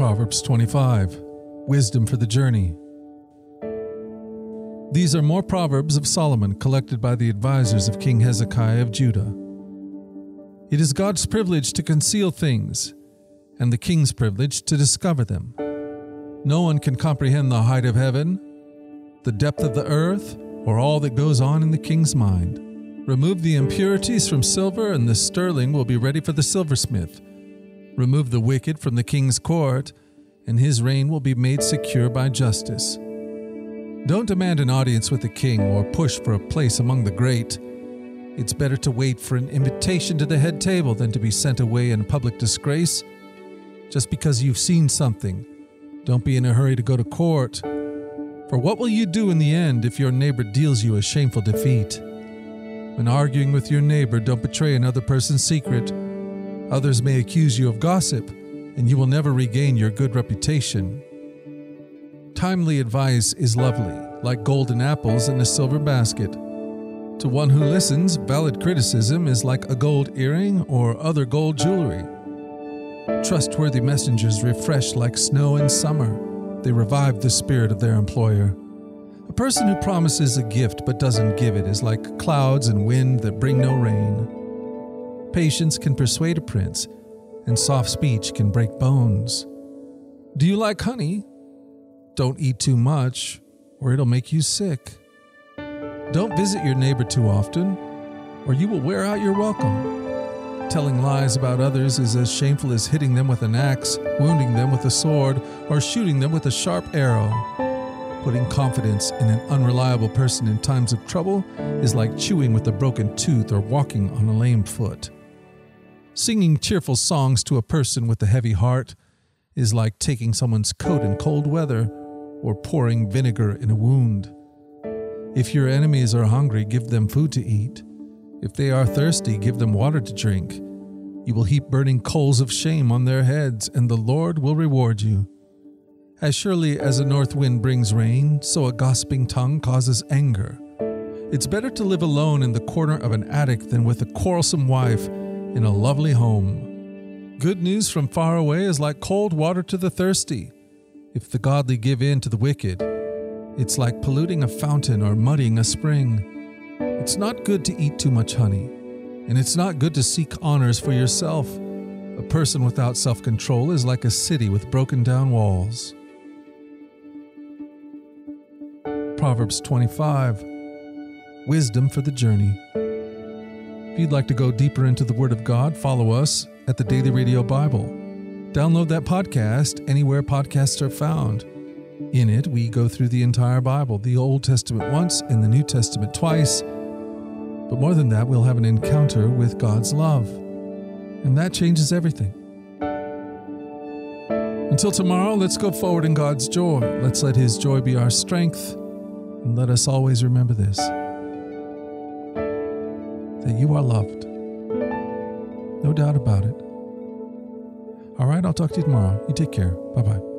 Proverbs 25 Wisdom for the Journey. These are more proverbs of Solomon collected by the advisers of King Hezekiah of Judah. It is God's privilege to conceal things, and the king's privilege to discover them. No one can comprehend the height of heaven, the depth of the earth, or all that goes on in the king's mind. Remove the impurities from silver, and the sterling will be ready for the silversmith. Remove the wicked from the king's court, and his reign will be made secure by justice. Don't demand an audience with the king or push for a place among the great. It's better to wait for an invitation to the head table than to be sent away in public disgrace. Just because you've seen something, don't be in a hurry to go to court. For what will you do in the end if your neighbor deals you a shameful defeat? When arguing with your neighbor, don't betray another person's secret. Others may accuse you of gossip, and you will never regain your good reputation. Timely advice is lovely, like golden apples in a silver basket. To one who listens, valid criticism is like a gold earring or other gold jewelry. Trustworthy messengers refresh like snow in summer. They revive the spirit of their employer. A person who promises a gift but doesn't give it is like clouds and wind that bring no rain. Patience can persuade a prince, and soft speech can break bones. Do you like honey? Don't eat too much, or it'll make you sick. Don't visit your neighbor too often, or you will wear out your welcome. Telling lies about others is as shameful as hitting them with an axe, wounding them with a sword, or shooting them with a sharp arrow. Putting confidence in an unreliable person in times of trouble is like chewing with a broken tooth or walking on a lame foot. Singing cheerful songs to a person with a heavy heart is like taking someone's coat in cold weather or pouring vinegar in a wound. If your enemies are hungry, give them food to eat. If they are thirsty, give them water to drink. You will heap burning coals of shame on their heads, and the Lord will reward you. As surely as a north wind brings rain, so a gossiping tongue causes anger. It's better to live alone in the corner of an attic than with a quarrelsome wife in a lovely home. Good news from far away is like cold water to the thirsty. If the godly give in to the wicked, it's like polluting a fountain or muddying a spring. It's not good to eat too much honey, and it's not good to seek honors for yourself. A person without self control is like a city with broken down walls. Proverbs 25 Wisdom for the Journey. You'd like to go deeper into the Word of God, follow us at the Daily Radio Bible. Download that podcast anywhere podcasts are found. In it, we go through the entire Bible, the Old Testament once and the New Testament twice. But more than that, we'll have an encounter with God's love. And that changes everything. Until tomorrow, let's go forward in God's joy. Let's let His joy be our strength. And let us always remember this that you are loved. No doubt about it. All right, I'll talk to you tomorrow. You take care. Bye bye.